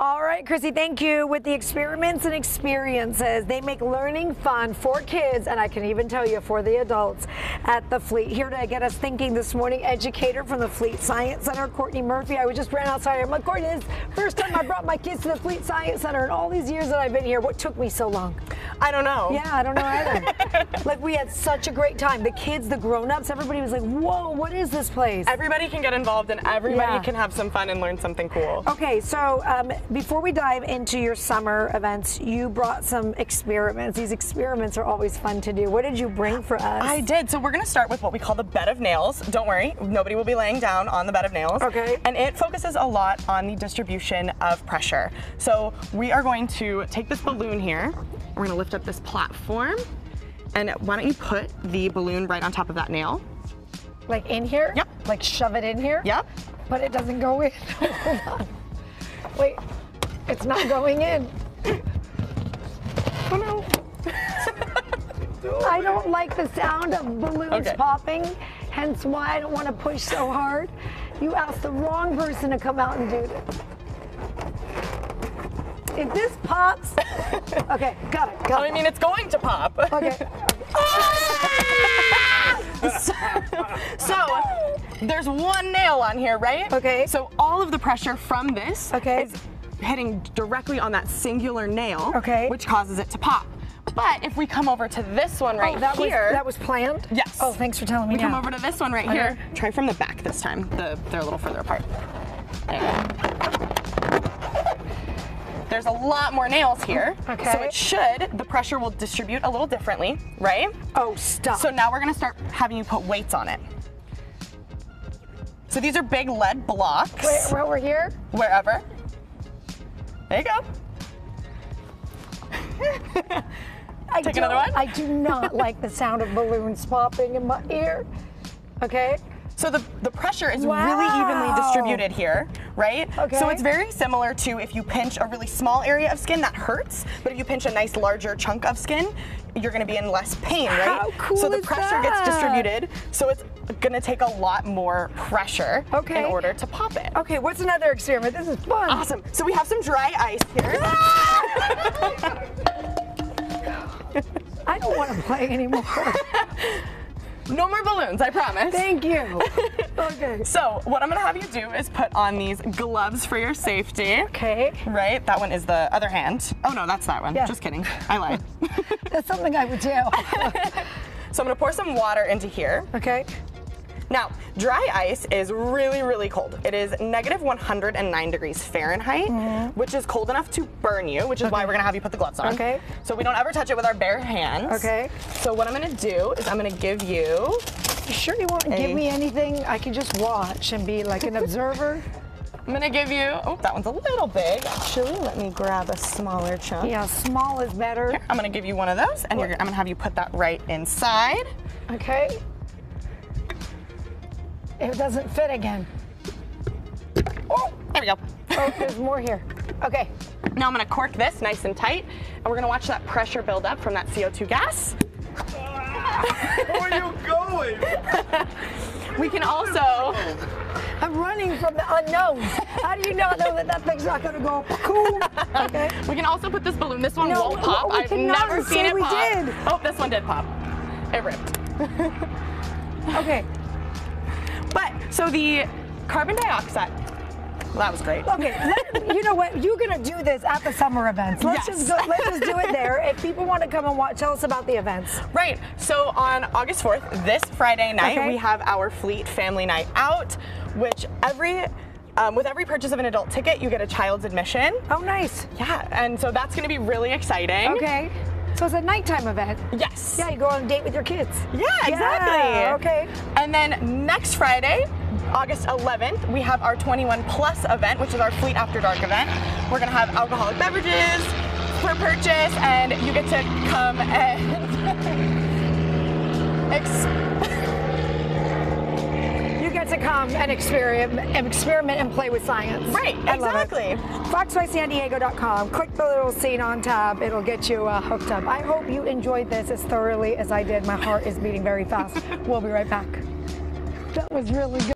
All right, Chrissy, thank you. With the experiments and experiences, they make learning fun for kids, and I can even tell you for the adults at the Fleet. Here to get us thinking this morning, educator from the Fleet Science Center, Courtney Murphy. I was just ran outside. I'm like, Courtney, this first time I brought my kids to the Fleet Science Center in all these years that I've been here. What took me so long? I don't know. Yeah, I don't know either. like, we had such a great time. The kids, the grown ups, everybody was like, whoa, what is this place? Everybody can get involved and everybody Yeah. can have some fun and learn something cool. Okay, so um, before we dive into your summer events, you brought some experiments. These experiments are always fun to do. What did you bring for us? I did. So we're going to start with what we call the bed of nails. Don't worry, nobody will be laying down on the bed of nails. Okay. And it focuses a lot on the distribution of pressure. So we are going to take this balloon here. We're going to lift up this platform. And why don't you put the balloon right on top of that nail? like in here? Yep. Like shove it in here? Yep. But it doesn't go in. Wait, it's not going in. Oh no. I don't like the sound of balloons Okay. popping, hence why I don't want to push so hard. You asked the wrong person to come out and do this. If this pops, okay, got it, got I it. mean, it's going to pop. Okay. Ah! So there's one nail on here, right? Okay. So all of the pressure from this Okay. is hitting directly on that singular nail, Okay. which causes it to pop. But if we come over to this one right oh, that here, was that was planned. Yes. Oh, thanks for telling me. we come over to this one right Okay. here. Try from the back this time. The, they're a little further apart. There you go. There's a lot more nails here. Okay. So it should, the pressure will distribute a little differently, right? Oh, stop. So now we're gonna start having you put weights on it. So these are big lead blocks. Wait, where we're here? Wherever. There you go. I Take another one? I do not like the sound of balloons popping in my ear. Okay. So the, the pressure is Wow. really evenly distributed here, right? Okay. So it's very similar to if you pinch a really small area of skin that hurts, but if you pinch a nice larger chunk of skin, you're gonna be in less pain, right? How cool so the pressure that? gets distributed, so it's gonna take a lot more pressure Okay. in order to pop it. Okay, what's another experiment? This is fun. Awesome. So we have some dry ice here. I don't want to play anymore. No more balloons, I promise. Thank you. Okay. So what I'm gonna have you do is put on these gloves for your safety. Okay. Right, that one is the other hand. Oh no, that's that one. Yeah. Just kidding. I lied. That's something I would do. so I'm gonna pour some water into here. Okay. Now, dry ice is really, really cold. It is negative 109 degrees Fahrenheit, mm-hmm. which is cold enough to burn you, which is why we're gonna have you put the gloves on. Okay. So we don't ever touch it with our bare hands. Okay. So what I'm gonna do is I'm gonna give you You sure you won't give me anything? I can just watch and be like an observer. I'm gonna give you, oh, that one's a little big, actually. Let me grab a smaller chunk. Yeah, small is better. Here, I'm gonna give you one of those, and you're, I'm gonna have you put that right inside. Okay. It doesn't fit again. Oh, there we go. Oh, there's more here. Okay. Now I'm gonna cork this nice and tight, and we're gonna watch that pressure build up from that CO2 gas. Where are you going? We can also, I'm running from the unknown. How do you not know that that thing's not going to go cool? Okay. we can also put this balloon. This one No, won't pop. we I've cannot never say seen it we pop. did. Oh, this one did pop. It ripped. Okay. But so the carbon dioxide. Well, that was great. Okay, let, you know what? You're gonna do this at the summer events. Let's Yes. just go. Let's just do it there. If people want to come and watch, tell us about the events. Right. So on August 4th, this Friday night, Okay. we have our Fleet Family Night Out, which every um, with every purchase of an adult ticket, you get a child's admission. Oh, nice. Yeah, and so that's going to be really exciting. Okay. So it's a nighttime event. Yes. Yeah, you go on a date with your kids. Yeah, exactly. Yeah, okay. And then next Friday, August 11th, we have our 21 plus event, which is our Fleet After Dark event. We're gonna have alcoholic beverages for purchase, and you get to come and ex- You get to come and experiment, experiment and play with science. Right, I exactly. Fox5SanDiego.com. Click the little seen on tab. It'll get you uh, hooked up. I hope you enjoyed this as thoroughly as I did. My heart is beating very fast. we'll be right back. That was really good.